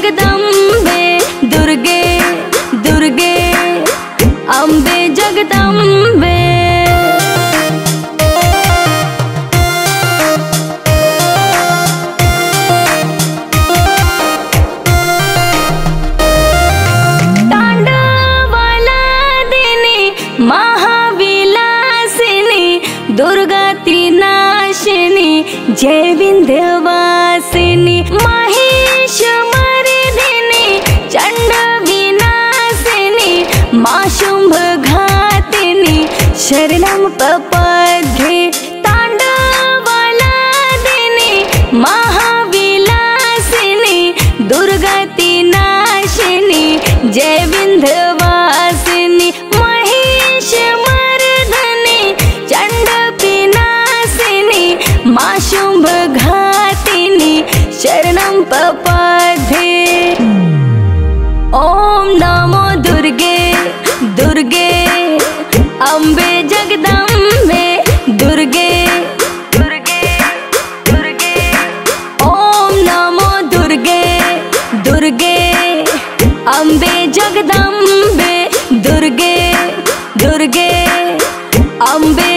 जगदम्बे दुर्गे दुर्गे अम्बे जगदम्बे महाविलासिनी दुर्गती नाशिनी जय विंध्यवासिनी शरणं पपध्ये तांडवाला दिनी महाविलासिनी दुर्गती नाशिनी जय विंध्यवासिनी महेश मर्दनी चंड पिनासिनी मा शुंभ घातिनी शरणं पपध्ये ॐ नमो दुर्गे दुर्गे। अम्बे जगदम्बे दुर्गे दुर्गे दुर्गे ओम नमो दुर्गे दुर्गे अम्बे जगदम्बे दुर्गे दुर्गे अम्बे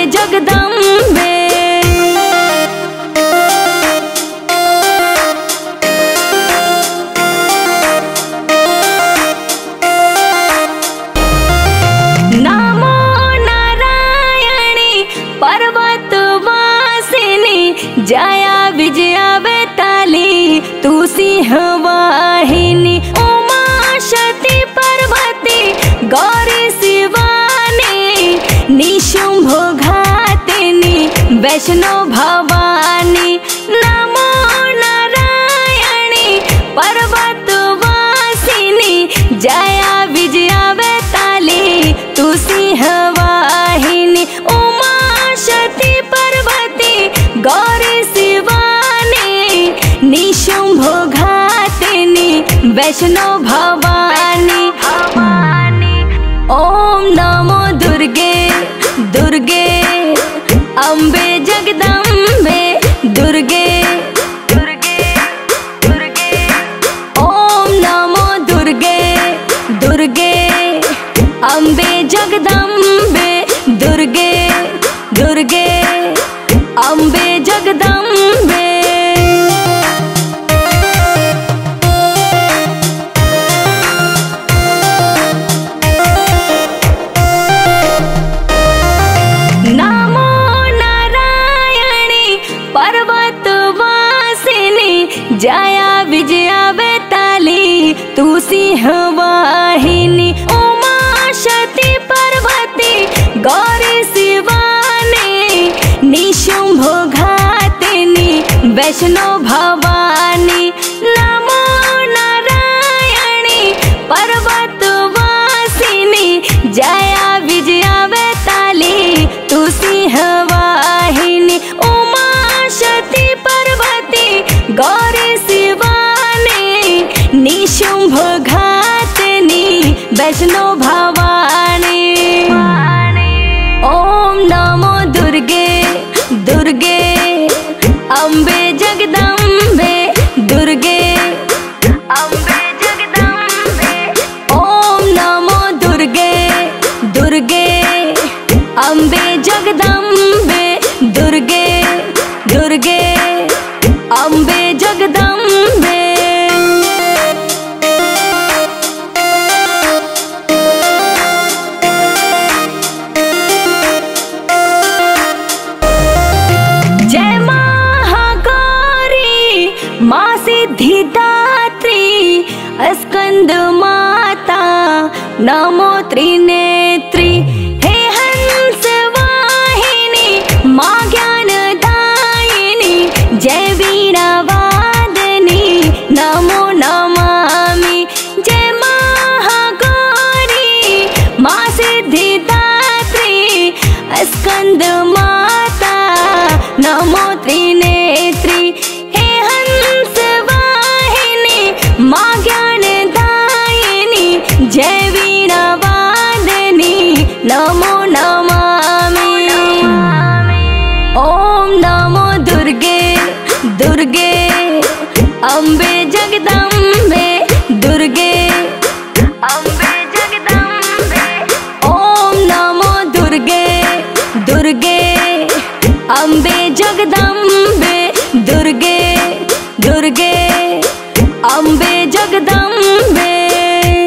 वैष्णो भवानी, नमो नारायणी, पर्वतवासिनी, जया विजया वेताली तू सिंहवाहिनी उमा शती पर्वती, गौरी शिवानी निशुंभ घातिनी, वैष्णो भवानी। पर्वतवासिनी जया, विजया वेताली तू सिंहवाहिनी उमा शती पर्वती, गौरी शिवानी निशुंभ घातिनी, वैष्णो भवानी, नमो नारायणी, पर्वतवासिनी, जया घातिनी वैष्णो भवानी। ॐ नमो दुर्गे दुर्गे। अम्बे जगदम्बे, दुर्गे। अम्बे जगदम्बे। ॐ नमो दुर्गे दुर्गे। अम्बे जगदम्बे। माँ सिद्धिदात्री स्कंद माता नमो त्रिनेत्री नमो नमामि। ओम नमो दुर्गे दुर्गे। अम्बे जगदम्बे, दुर्गे। अम्बे जगदम्बे। ओम नमो दुर्गे दुर्गे। अम्बे जगदम्बे।